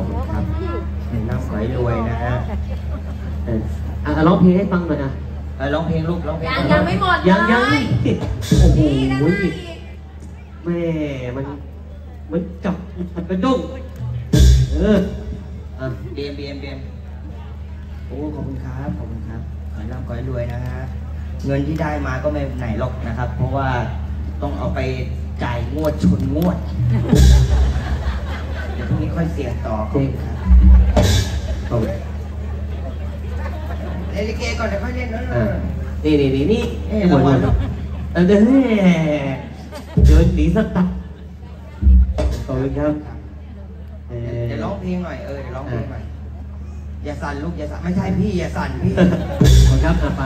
อบคุณครับเห็นน้ำใสรวยนะฮะเอออะร้องเพลงให้ฟังหน่อยอะเออร้องเพลงลูกร้องเพลงยังยังไม่หมดยังยังเลยโอ้โหนี่นะอีกแม่มันมันจับมันกระด้งเอออะเบียมเบียมเบียมโอ้ขอบคุณครับขอบคุณครับขอให้ร่ำขอให้รวยนะฮะเงินที่ได้มาก็ไม่ไหนหรอกนะครับ เพราะว่าต้องเอาไปจ่ายงวดชนงวดเดี๋ยวพรุ่งนี้ค่อยเสียต่อขอบคุณครับเอาเล่นลิเกก่อนเดี๋ยวค่อยเล่นนะอะนี่นี่นี่นี่เอ๊ะหมดรางวัลหมดเออเดินเดินหนีสักตักขอบคุณครับเออเดี๋ยวร้องเพลงหน่อยเออเดี๋ยวร้องเพลงหน่อยอย่าสั่นลูกอย่าสั่นไม่ใช่พี่อย่าสั่นพี่ ขอบคุณครับอะไป